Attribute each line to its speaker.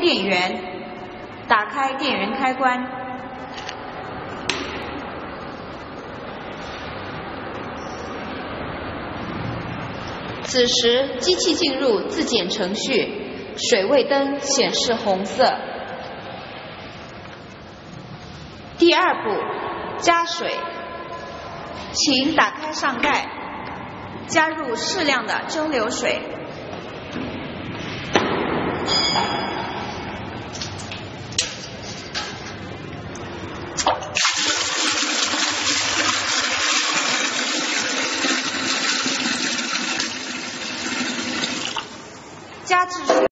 Speaker 1: 电源，打开电源开关。此时机器进入自检程序，水位灯显示红色。第二步，加水，请打开上盖，加入适量的蒸馏水。加智商